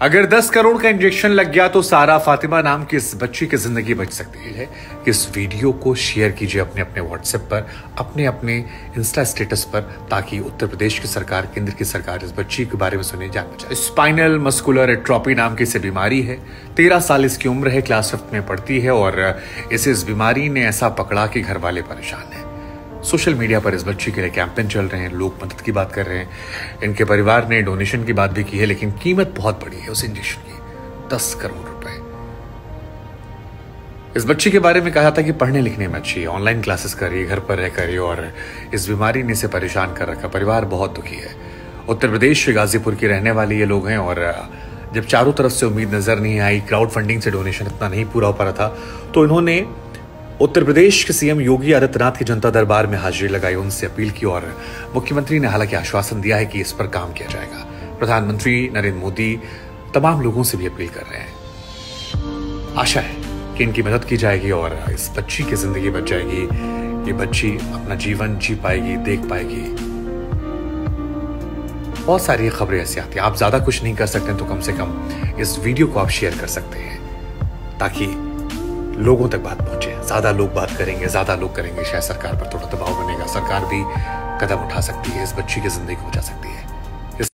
अगर 10 करोड़ का इंजेक्शन लग गया तो सारा फातिमा नाम की इस बच्ची की ज़िंदगी बच सकती है। इस वीडियो को शेयर कीजिए अपने अपने व्हाट्सएप पर, अपने अपने इंस्टा स्टेटस पर, ताकि उत्तर प्रदेश की सरकार, केंद्र की सरकार इस बच्ची के बारे में सुने, जान बचा स्पाइनल मस्कुलर एट्रॉपी नाम की इसे बीमारी है। तेरह साल इसकी उम्र है क्लास फिफ्थ में पढ़ती है और इसे इस बीमारी ने ऐसा पकड़ा कि घर वाले परेशान है। सोशल मीडिया पर इस बच्ची के लिए कैंपेन चल रहे हैं, लोग मदद की बात कर रहे हैं। इनके परिवार ने डोनेशन की बात भी की है, लेकिन कीमत बहुत बड़ी है उस इंजेक्शन की। दस करोड़ रुपए। इस बच्ची के बारे में कहा था कि पढ़ने लिखने में अच्छी है, ऑनलाइन क्लासेस करिए, घर पर रह करिए, और इस बीमारी ने इसे परेशान कर रखा। परिवार बहुत दुखी है। उत्तर प्रदेश के गाजीपुर की रहने वाली ये लोग हैं, और जब चारों तरफ़ से उम्मीद नज़र नहीं आई क्राउड फंडिंग से डोनेशन इतना नहीं पूरा हो पा रहा था तो इन्होंने उत्तर प्रदेश के सीएम योगी आदित्यनाथ की जनता दरबार में हाजिरी लगाई। उनसे अपील की और मुख्यमंत्री ने हालाँकि आश्वासन दिया है कि इस पर काम किया जाएगा। प्रधानमंत्री नरेंद्र मोदी तमाम लोगों से भी अपील कर रहे हैं। आशा है कि इनकी मदद की जाएगी और इस बच्ची की ज़िंदगी बच जाएगी। ये बच्ची अपना जीवन जी पाएगी, देख पाएगी। बहुत सारी खबरें ऐसी आती हैं। आप ज़्यादा कुछ नहीं कर सकते तो कम से कम इस वीडियो को आप शेयर कर सकते हैं ताकि लोगों तक बात पहुँचे ज़्यादा लोग बात करेंगे, ज़्यादा लोग करेंगे, शायद सरकार पर थोड़ा दबाव बनेगा। सरकार भी कदम उठा सकती है, इस बच्ची की ज़िंदगी को बचा सकती है।